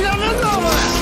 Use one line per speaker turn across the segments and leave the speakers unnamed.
não da mãe!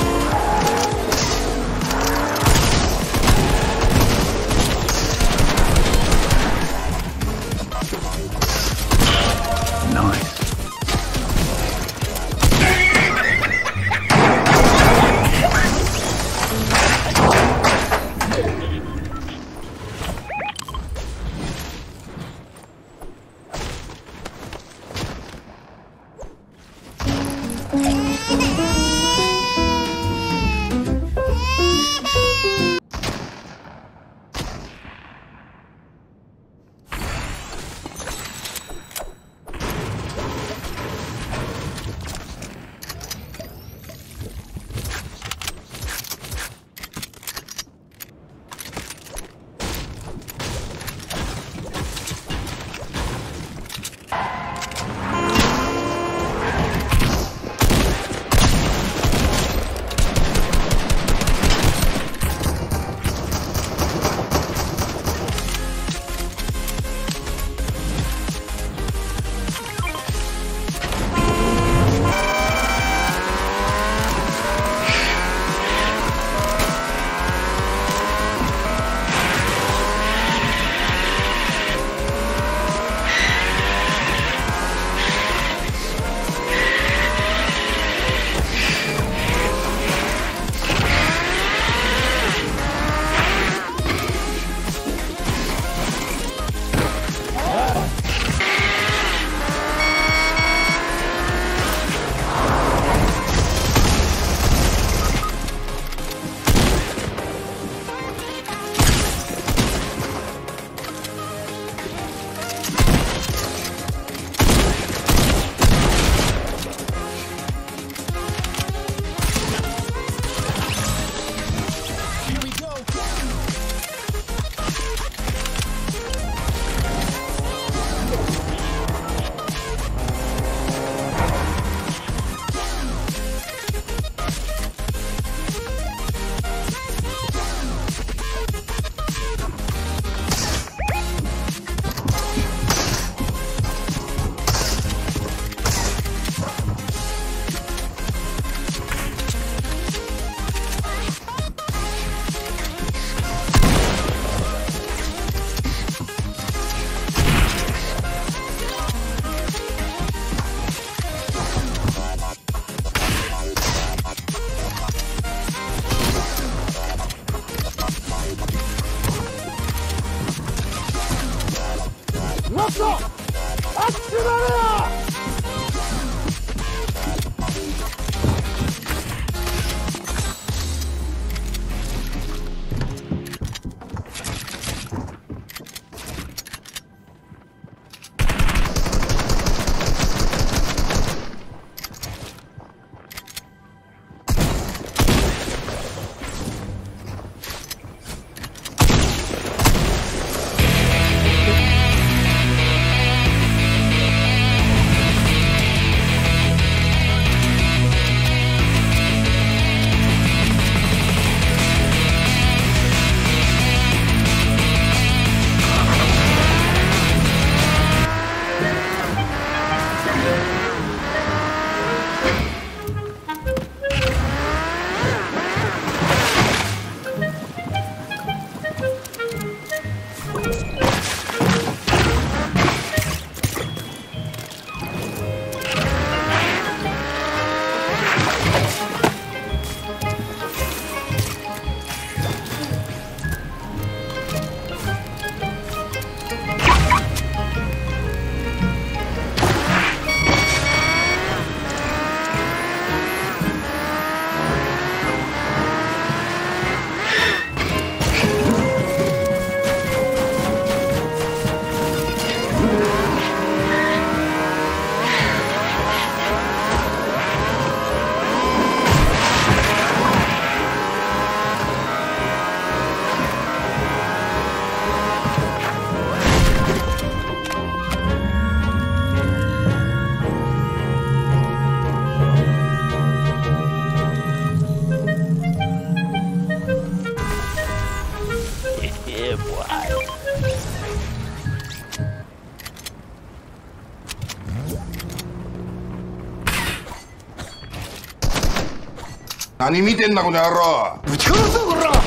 何見てんだこの野郎。
ぶち殺すぞこらぶ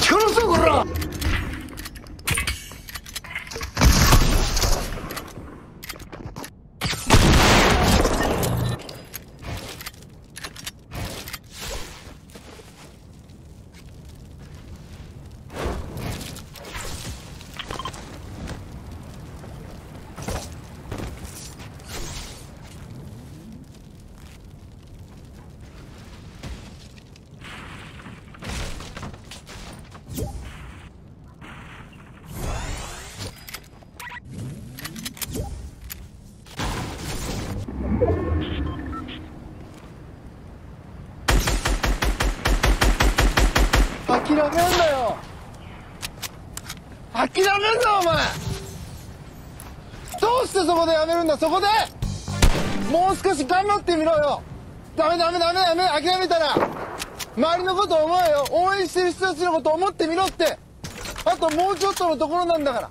ち殺すぞこら諦めんなよ。諦めんなお前。どうしてそこでやめるんだそこで。もう少し頑張ってみろよ。ダメダメダメダメ諦めたら。周りのこと思えよ。応援してる人たちのこと思ってみろって。あともうちょっとのところなんだから。